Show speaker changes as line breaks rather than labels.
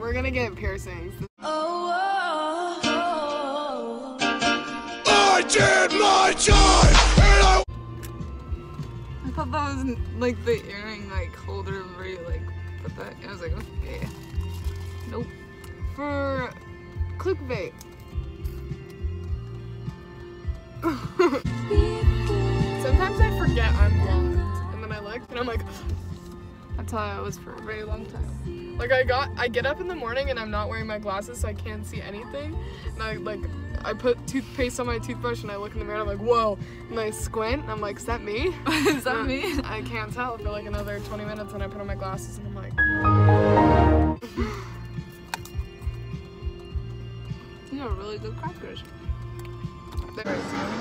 we're gonna get piercings.
I did my and I
I thought that was like the earring like holder where you like put that. I was like, okay. Nope. For clickbait. Sometimes I forget I'm blonde, and then I look and I'm like, that's how I was for a very long time. Like I got, I get up in the morning and I'm not wearing my glasses, so I can't see anything. And I like, I put toothpaste on my toothbrush and I look in the mirror and I'm like, whoa. And I squint and I'm like, is that me?
Is that me?
I can't tell for like another 20 minutes and I put on my glasses and I'm like,
you're really good crackers.
there it is.